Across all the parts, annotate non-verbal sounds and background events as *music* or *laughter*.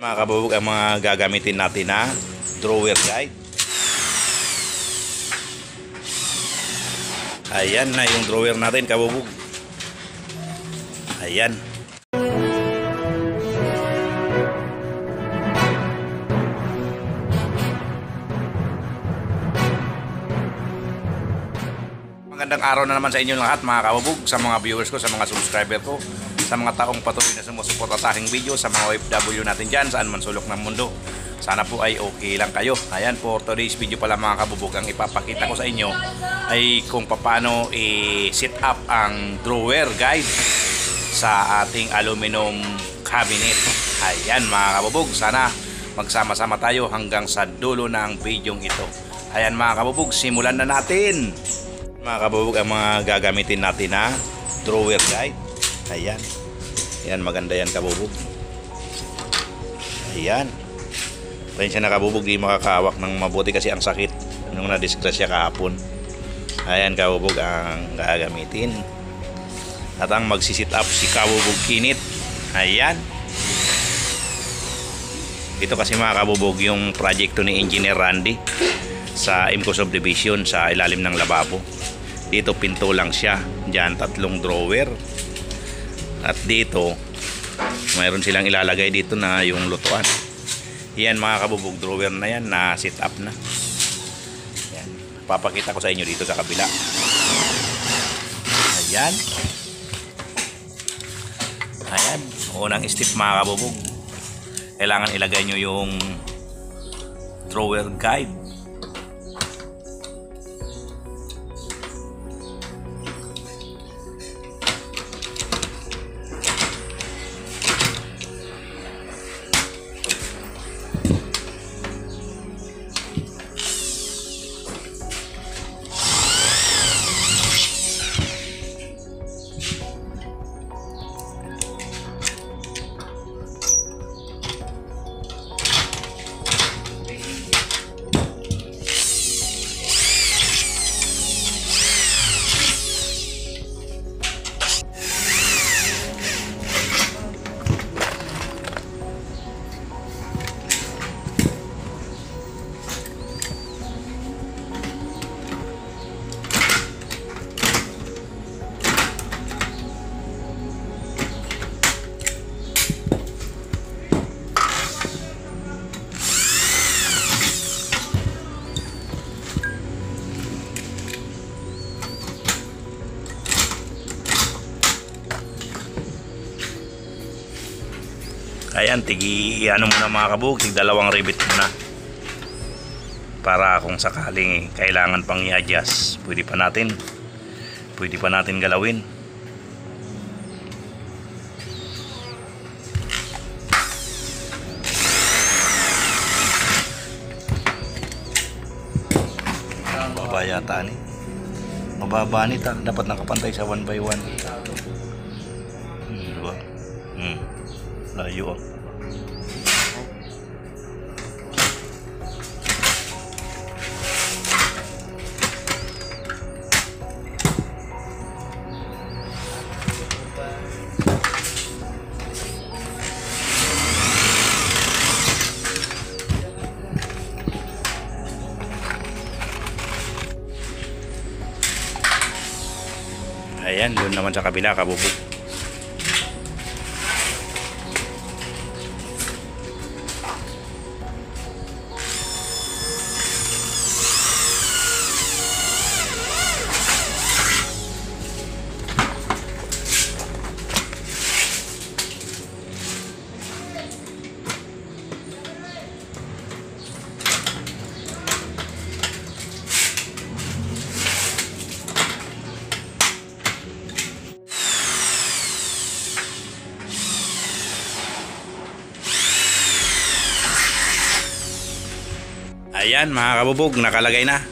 Mga kabubog, ang mga gagamitin natin na drawer guide. Ayan na yung drawer natin, kabubog. Ayan. Magandang araw na naman sa inyo lahat mga kabubog, sa mga viewers ko, sa mga subscriber ko, sa mga taong patuloy na sumusuporta sa aking video, sa mga OFW natin dyan, saan man sulok ng mundo. Sana po ay okay lang kayo. Ayan, for today's video pala mga kabubog, ang ipapakita ko sa inyo ay kung paano i-set up ang drawer guide sa ating aluminum cabinet. Ayan mga kabubog, sana magsama-sama tayo hanggang sa dulo ng video ito. Ayan mga kabubog, simulan na natin! Mga kabubog, ang mga gagamitin natin na drawer guide. Ayan. Ayan, maganda yan kabubog. Ayan. Pasensya na kabubog, di makakawak ng mabuti kasi ang sakit nung na-disgrasya kahapon. Ayan kabubog ang gagamitin. At ang magsisit up si kabubog kinit. Ayan. Ito kasi mga kabubog yung projecto ni Engineer Randy sa Imco Subdivision sa ilalim ng lababo. Dito pinto lang siya. Diyan tatlong drawer. At dito mayroon silang ilalagay dito na yung lutuan. Yan mga kabubog drawer na yan na sit up na. Yan. Papakita ko sa inyo dito sa kabila. Ayan. Ayan. Unang step mga kabubog. Kailangan ilagay nyo yung drawer guide. Ayan, tigi ano muna mga kabug, tig dalawang rivet muna. Para kung sakaling kailangan pang i-adjust, pwede pa natin. Pwede pa natin galawin. Mababa yata ni. Mababa ni ta. Dapat nakapantay sa 1 by 1. Hmm, diba? Hmm. Layo ah. Ayan, naman sa kabila, kabubog. Ayan mga kabubog, nakalagay na.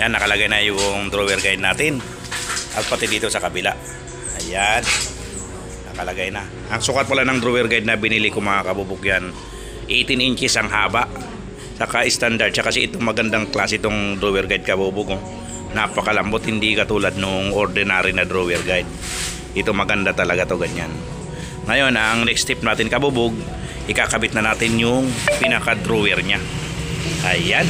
Yan, nakalagay na yung drawer guide natin. At pati dito sa kabila. Ayan. Nakalagay na. Ang sukat pala ng drawer guide na binili ko mga kabubog yan. 18 inches ang haba. Saka standard. Saka kasi itong magandang klase itong drawer guide kabubog. Oh. Napakalambot. Hindi katulad nung ordinary na drawer guide. Ito maganda talaga to ganyan. Ngayon, ang next step natin kabubog, ikakabit na natin yung pinaka-drawer niya. Ayan.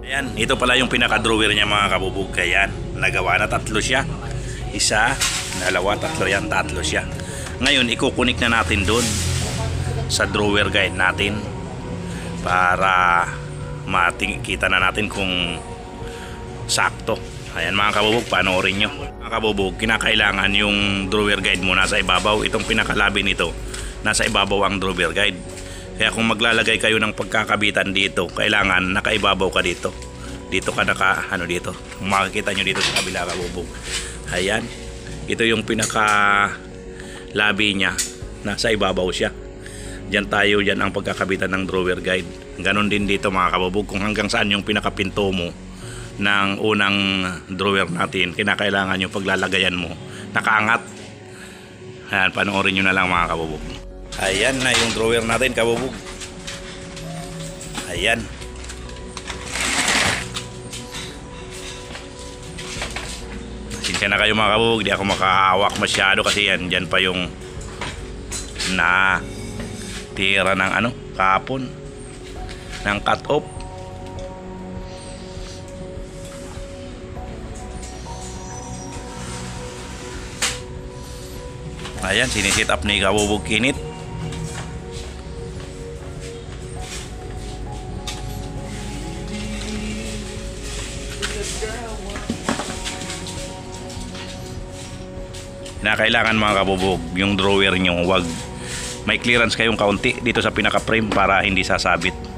Ayan, ito pala yung pinaka-drawer niya mga kabubog. Ayan, nagawa na tatlo siya. Isa, dalawa, tatlo yan, tatlo siya. Ngayon, ikukunik na natin doon sa drawer guide natin para makita na natin kung sakto. Ayan mga kabubog, panoorin nyo. Mga kabubog, kinakailangan yung drawer guide mo nasa ibabaw. Itong pinakalabi nito, nasa ibabaw ang drawer guide. Kaya kung maglalagay kayo ng pagkakabitan dito, kailangan nakaibabaw ka dito. Dito ka naka, ano dito. Makikita nyo dito sa kabila kabubog. Ayan. Ito yung pinaka labi niya. Nasa ibabaw siya. Diyan tayo, diyan ang pagkakabitan ng drawer guide. Ganon din dito mga kabubog. Kung hanggang saan yung pinakapinto mo ng unang drawer natin, kinakailangan yung paglalagayan mo. Nakaangat. Ayan, panoorin nyo na lang mga kabubog. Ayan na yung drawer natin kabubog. Ayan. Pasensya na kayo mga kabubog, di ako makahawak masyado kasi yan, dyan pa yung na tira ng ano, kapon ng cut off. Ayan, sinisit up ni Kabubog Kinit. Na kailangan mga kabubog yung drawer nyo wag may clearance kayong kaunti dito sa pinaka frame para hindi sasabit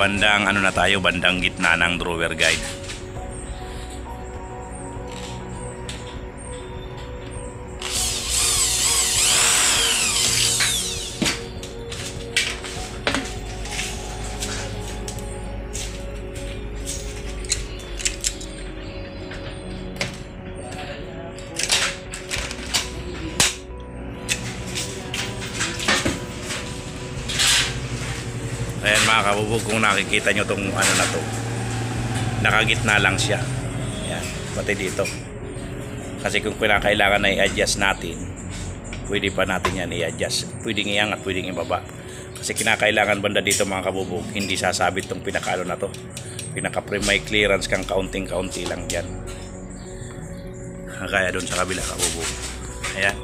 bandang ano na tayo bandang gitna ng drawer guide Kabubog, kung nakikita nyo tong ano na to, nakagitna lang siya. Ayan, pati dito. Kasi kung kailangan na i-adjust natin, pwede pa natin yan i-adjust. Pwedeng iangat, pwedeng ibaba. Kasi kinakailangan banda dito mga kabubog, hindi sasabit tong pinakaano na to. Pinaka-frame may clearance kang kaunting-kaunti lang dyan. Kaya doon sa kabila kabubog. Ayan.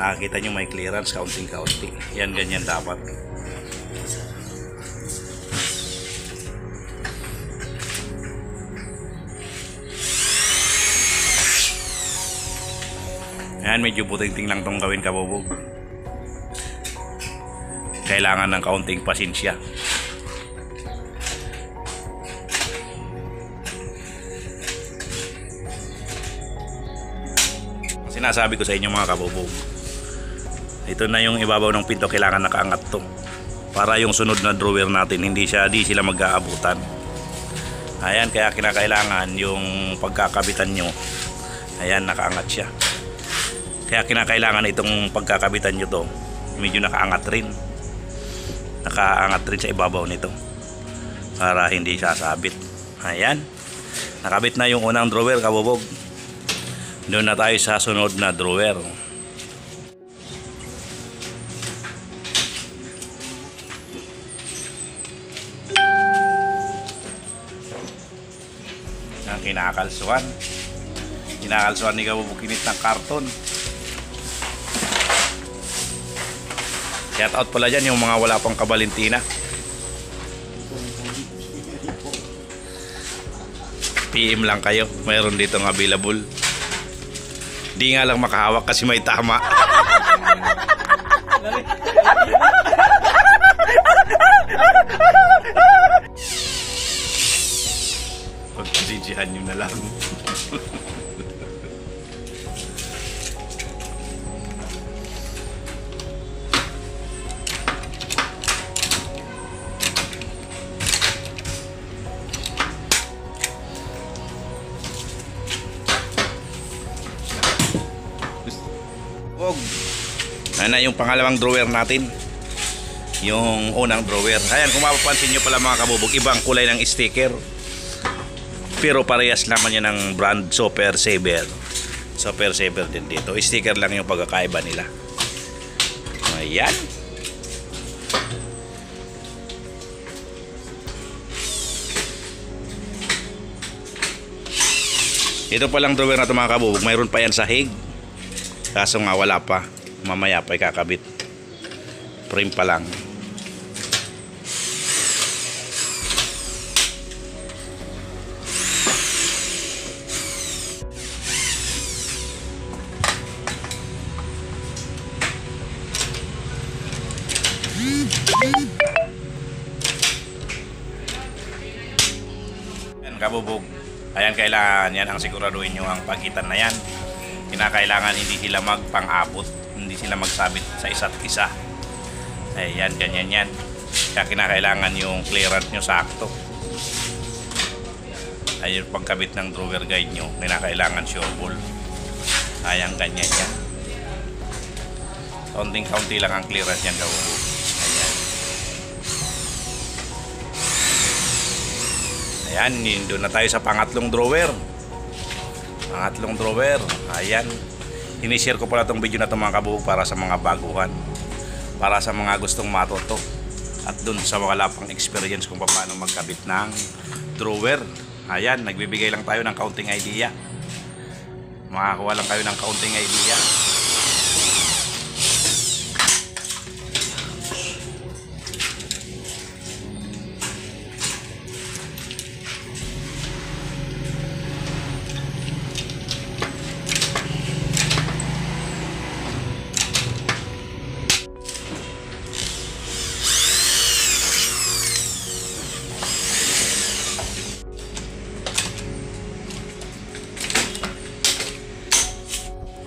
Nakakita nyo may clearance kaunting-kaunti. Yan ganyan dapat. Ayan, medyo buting lang tong gawin kabubog. Kailangan ng kaunting pasensya. Sinasabi ko sa inyo mga kabubog. Ito na yung ibabaw ng pinto, kailangan nakaangat to. Para yung sunod na drawer natin, hindi siya, di sila mag-aabutan. Ayan, kaya kinakailangan yung pagkakabitan nyo. Ayan, nakaangat siya. Kaya kinakailangan itong pagkakabitan nyo to, medyo nakaangat rin. Nakaangat rin sa ibabaw nito. Para hindi sasabit. Ayan. Nakabit na yung unang drawer, kabubog. Doon na tayo sa sunod na drawer. kinakalsuhan. Kinakalsuhan ni Kabubog kinit ng karton. Shout out pala dyan yung mga wala pang kabalintina. PM lang kayo. Mayroon dito ng available. Di nga lang makahawak kasi may tama. Pagpasisihan nyo na lang. *laughs* Ayan na yung pangalawang drawer natin. Yung unang drawer. Ayan, kung mapapansin nyo pala mga kabubog, ibang kulay ng sticker. Pero parehas naman yan ng brand Super Saver. Super Saver din dito. Sticker lang yung pagkakaiba nila. Ayan. Ito palang drawer na ito mga kabubog. Mayroon pa yan sa hig. Kaso nga wala pa. Mamaya pa ikakabit. Frame pa lang. Yan, kabubog. Ayan, kailangan yan ang siguraduhin nyo ang pagitan na yan. Kinakailangan hindi sila magpang-abot, hindi sila magsabit sa isa't isa. Ayan, ganyan yan. Kaya kinakailangan yung clearance nyo sakto. Ayun, pagkabit ng drawer guide nyo, kinakailangan sure ball. Ayan, ganyan yan. Kaunting-kaunti lang ang clearance yan kabubog. Ayan. Ayan, doon na tayo sa pangatlong drawer. Pangatlong drawer. Ayan. Inishare ko pala itong video na ito mga kabuhog para sa mga baguhan. Para sa mga gustong matuto. At doon sa mga lapang experience kung paano magkabit ng drawer. Ayan, nagbibigay lang tayo ng counting idea. Makakuha lang kayo ng counting idea.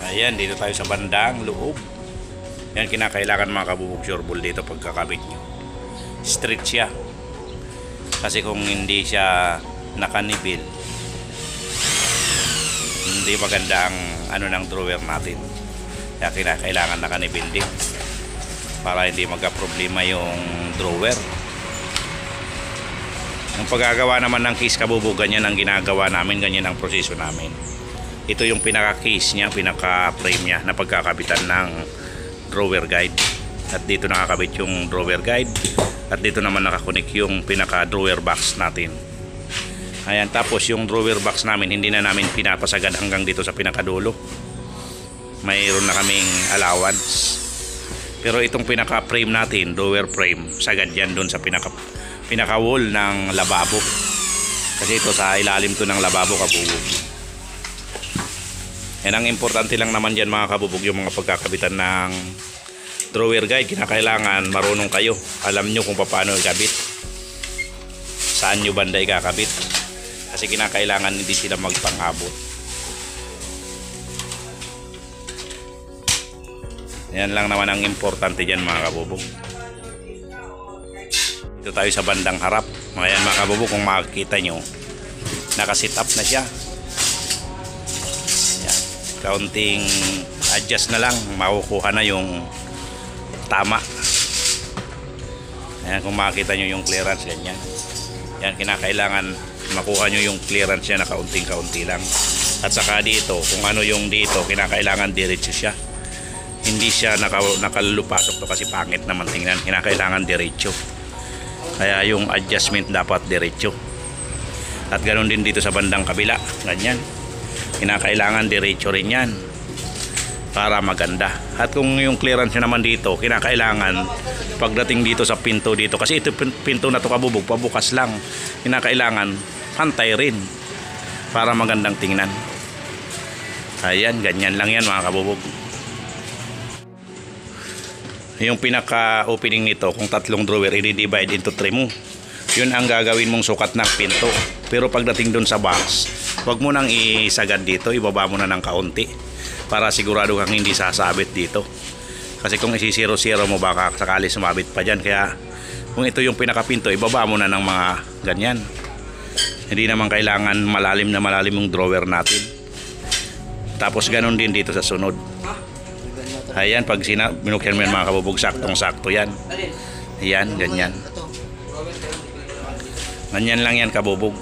Ayan, dito tayo sa bandang loob. Yan kinakailangan mga kabubog sureball dito pagkakabit nyo. Straight siya. Kasi kung hindi siya nakanibil, hindi maganda ang ano ng drawer natin. Kaya kinakailangan nakanibil din. Para hindi magka-problema yung drawer. Ang paggagawa naman ng case kabubog, ganyan ang ginagawa namin, ganyan ang proseso namin ito yung pinaka-case niya, pinaka-frame niya na pagkakabitan ng drawer guide. At dito nakakabit yung drawer guide. At dito naman nakakunik yung pinaka-drawer box natin. Ayan, tapos yung drawer box namin, hindi na namin pinapasagad hanggang dito sa pinakadulo. Mayroon na kaming allowance. Pero itong pinaka-frame natin, drawer frame, sagad yan doon sa pinaka pinaka-wall ng lababo. Kasi ito sa ilalim to ng lababo kabubog. Yan ang importante lang naman dyan mga kabubog yung mga pagkakabitan ng drawer guide. Kinakailangan marunong kayo. Alam nyo kung paano ikabit. Saan nyo banda ikakabit. Kasi kinakailangan hindi sila magpangabot. Yan lang naman ang importante dyan mga kabubog. Dito tayo sa bandang harap. Ayan mga kabubog kung makikita nyo. Nakasit up na siya kaunting adjust na lang makukuha na yung tama. Ayan kung makikita nyo yung clearance ganyan. Yan kinakailangan makuha nyo yung clearance niya na kaunting kaunti lang. At saka dito kung ano yung dito kinakailangan diretso siya. Hindi siya naka, nakalulupasok to kasi pangit naman tingnan. Kinakailangan diretso. Kaya yung adjustment dapat diretso. At ganoon din dito sa bandang kabila. Ganyan. Kinakailangan diretso rin yan para maganda. At kung yung clearance nyo naman dito, kinakailangan pagdating dito sa pinto dito, kasi ito pin- pinto na to kabubog, pabukas lang. Kinakailangan pantay rin para magandang tingnan. Ayan, ganyan lang yan mga kabubog. Yung pinaka-opening nito, kung tatlong drawer, i-divide into three mo. Yun ang gagawin mong sukat ng pinto. Pero pagdating dun sa box, wag mo nang isagad dito, ibaba mo na ng kaunti para sigurado kang hindi sasabit dito. Kasi kung isi-zero-zero mo baka sakali sumabit pa dyan. Kaya kung ito yung pinakapinto, ibaba mo na ng mga ganyan. Hindi naman kailangan malalim na malalim yung drawer natin. Tapos ganun din dito sa sunod. Ayan, pag sina, binukyan mo yan mga kabubog, saktong-sakto yan. Ayan, ganyan. Ganyan lang yan kabubog.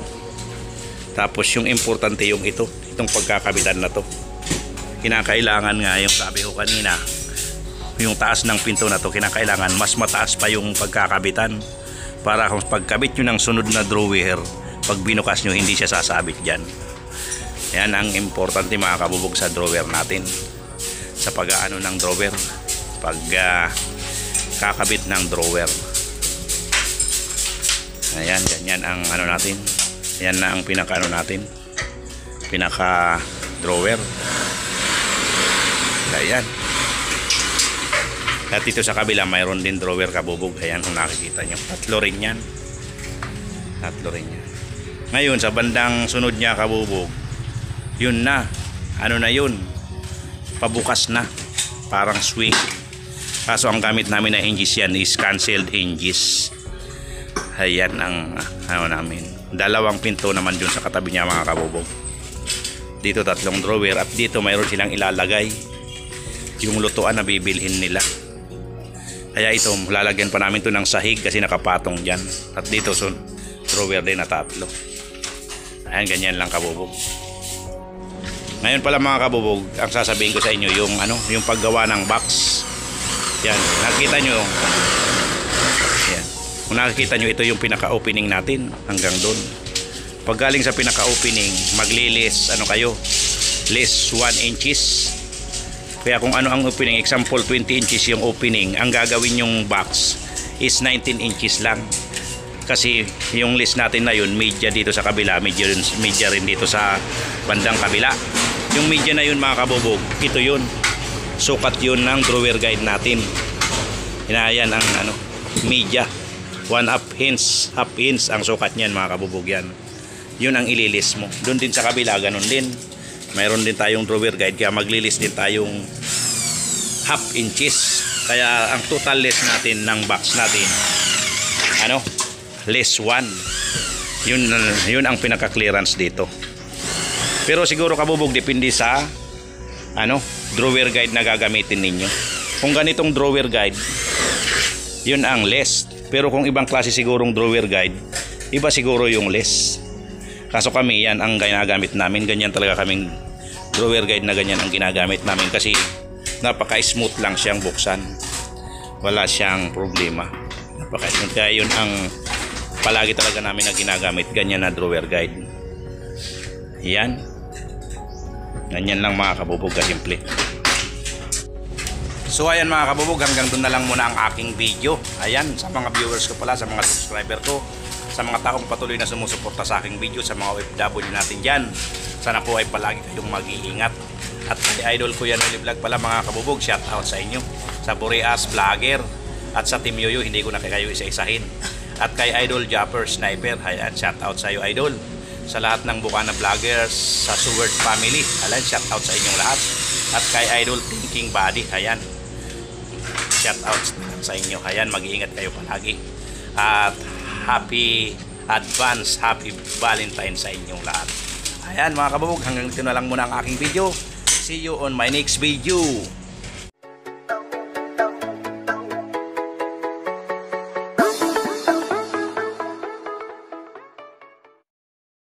Tapos yung importante yung ito, itong pagkakabitan na to. Kinakailangan nga yung sabi ko kanina, yung taas ng pinto na to, kinakailangan mas mataas pa yung pagkakabitan. Para kung pagkabit nyo ng sunod na drawer, pag binukas nyo, hindi siya sasabit dyan. Yan ang importante mga kabubog sa drawer natin. Sa pag-aano ng drawer. Pag ah, kakabit ng drawer. Ayan, ganyan ang ano natin. Yan na ang pinaka ano natin. Pinaka drawer. Ayan. At dito sa kabila, mayroon din drawer kabubog. Ayan kung nakikita nyo. Tatlo rin yan. Tatlo rin yan. Ngayon, sa bandang sunod niya kabubog, yun na. Ano na yun? Pabukas na. Parang swing. Kaso ang gamit namin na hinges yan is canceled hinges. Ayan ang ano namin. Dalawang pinto naman dun sa katabi niya mga kabubog. Dito tatlong drawer at dito mayroon silang ilalagay yung lutuan na bibilhin nila. Kaya ito, lalagyan pa namin to ng sahig kasi nakapatong dyan. At dito, so, drawer din na tatlo. Ayan, ganyan lang kabubog. Ngayon pala mga kabubog, ang sasabihin ko sa inyo yung ano, yung paggawa ng box. Yan, nakikita nyo. Kung nakikita nyo, ito yung pinaka-opening natin hanggang doon. Pag galing sa pinaka-opening, maglilis, ano kayo, list 1 inches. Kaya kung ano ang opening, example 20 inches yung opening, ang gagawin yung box is 19 inches lang. Kasi yung list natin na yun, media dito sa kabila, media media rin dito sa bandang kabila. Yung media na yun mga kabubog, ito yun. Sukat yun ng drawer guide natin. Inayan ang ano, media. One half inch, half inch ang sukat niyan mga kabubog yan. Yun ang ililis mo. Doon din sa kabila, ganun din. Mayroon din tayong drawer guide kaya maglilis din tayong half inches. Kaya ang total list natin ng box natin ano? List 1. Yun yun ang pinaka-clearance dito. Pero siguro kabubog depende sa ano, drawer guide na gagamitin ninyo. Kung ganitong drawer guide, yun ang list. Pero kung ibang klase sigurong drawer guide, iba siguro yung list. Kaso kami, yan ang ginagamit namin. Ganyan talaga kaming drawer guide na ganyan ang ginagamit namin kasi napaka-smooth lang siyang buksan. Wala siyang problema. Napaka-smooth. Kaya yun ang palagi talaga namin na ginagamit. Ganyan na drawer guide. Yan. Ganyan lang mga kabubog kasimple. So ayan mga kabubog, hanggang doon na lang muna ang aking video. Ayan, sa mga viewers ko pala, sa mga subscriber ko, sa mga taong patuloy na sumusuporta sa aking video, sa mga OFW natin dyan. Sana po ay palagi kayong mag-iingat. At kay Idol Kuya Noli Vlog pala mga kabubog, shout out sa inyo. Sa Boreas Vlogger at sa Team Yoyo, hindi ko na kayo isa-isahin. At kay Idol Japper Sniper, ayan, shout out sa iyo Idol. Sa lahat ng Bukana Vloggers, sa Seward Family, ayan, shout out sa inyong lahat. At kay Idol Thinking Body, ayan, shout out sa inyo. Ayan, mag-iingat kayo palagi. At happy advance, happy Valentine sa inyong lahat. Ayan mga kababog, hanggang dito na lang muna ang aking video. See you on my next video.